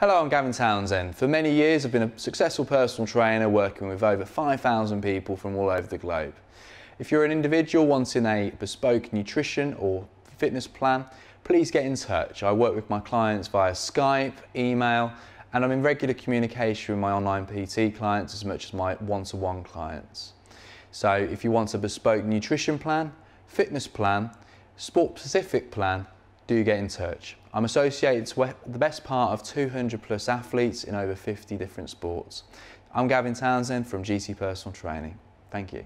Hello, I'm Gavin Townsend. For many years, I've been a successful personal trainer working with over 5,000 people from all over the globe. If you're an individual wanting a bespoke nutrition or fitness plan, please get in touch. I work with my clients via Skype, email, and I'm in regular communication with my online PT clients as much as my one-to-one clients. So if you want a bespoke nutrition plan, fitness plan, sport-specific plan, do get in touch. I'm associated with the best part of 200 plus athletes in over 50 different sports. I'm Gavin Townsend from GT Personal Training. Thank you.